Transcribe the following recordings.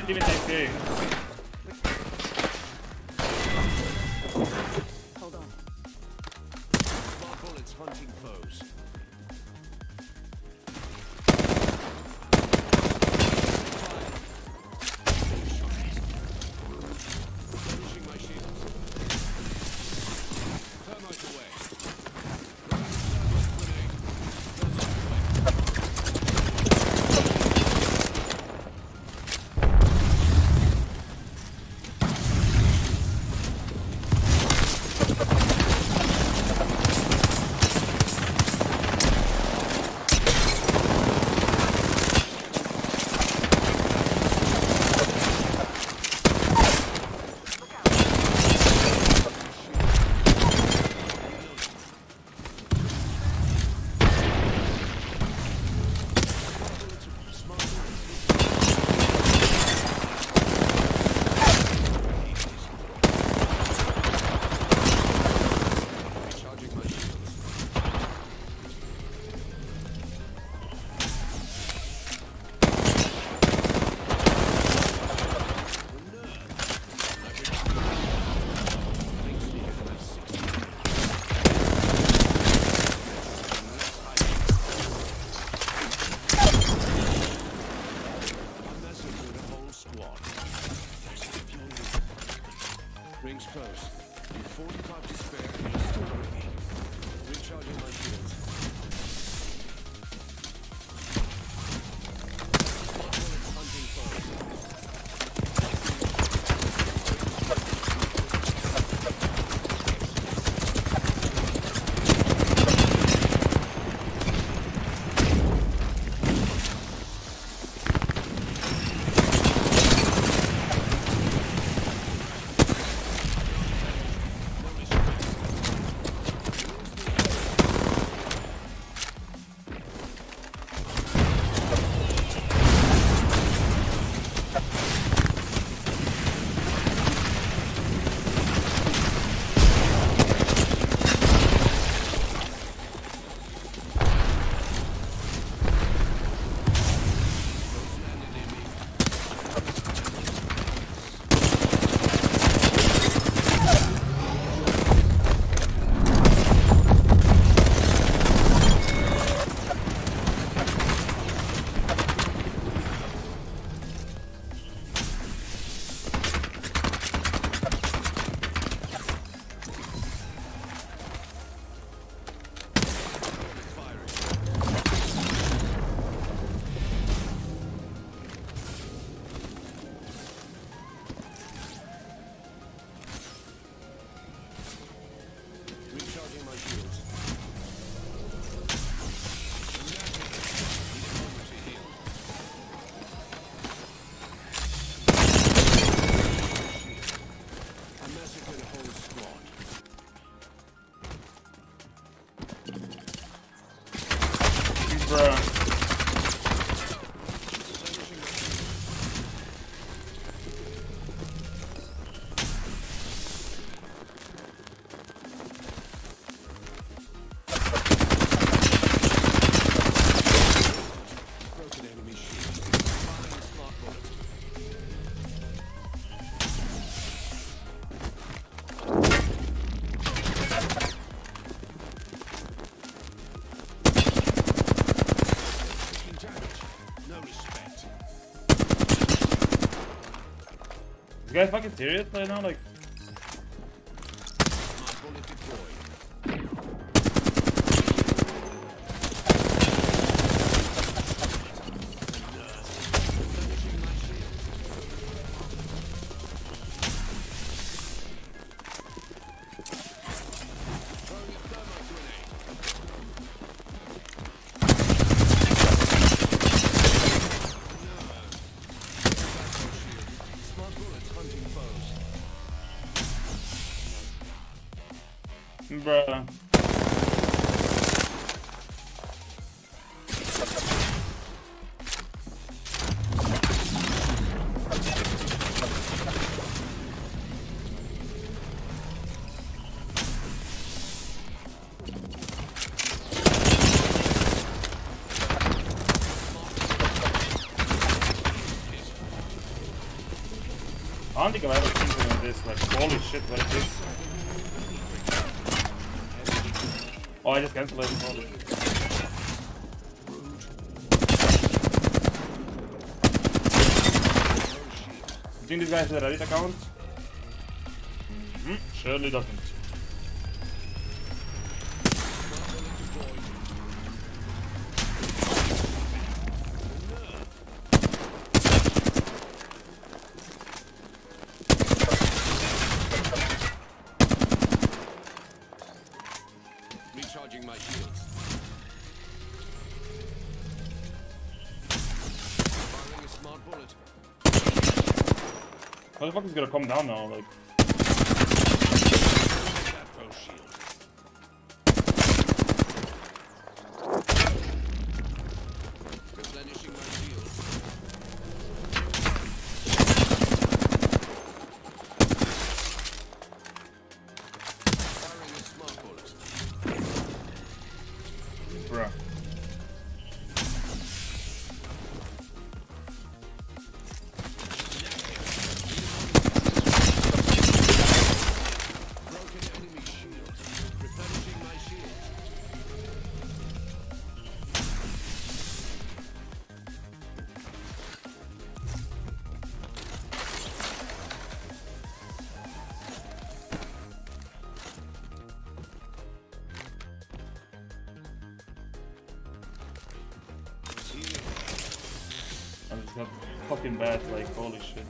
come time tech close. 45 Bruh. You guys fucking serious right now? Like. Bruh. I don't think I've ever seen something like this, like holy shit, what is this? Oh, I just cancelled it. Holy. You think this guy has Reddit account? Mm -hmm. Surely doesn't. How the fuck is gonna come down now? Like, fucking bad. Like, holy shit.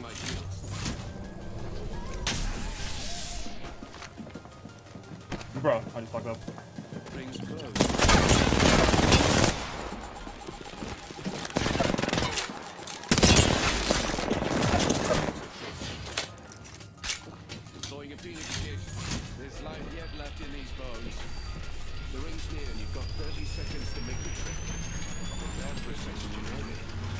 Recharging my shields. Bro, I just fucked up. Rings. Deploying a Phoenix kit. There's life yet left in these bones. The ring's near and you've got 30 seconds to make the trip. Down for a second, you know me.